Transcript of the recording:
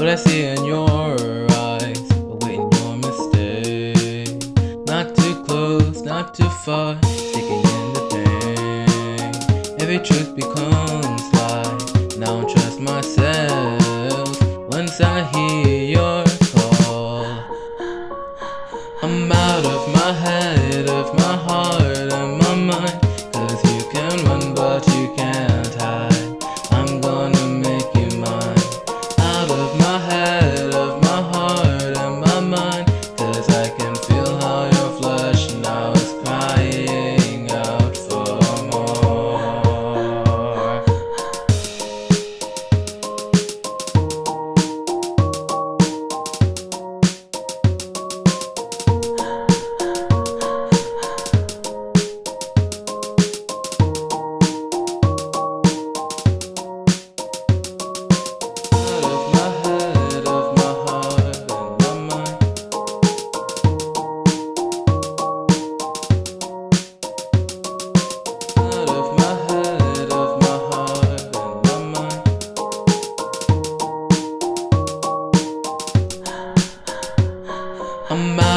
What I see in your eyes, awaiting your mistake. Not too close, not too far, sticking in the pain. Every truth becomes lie. Now I trust myself once I hear. I'm out.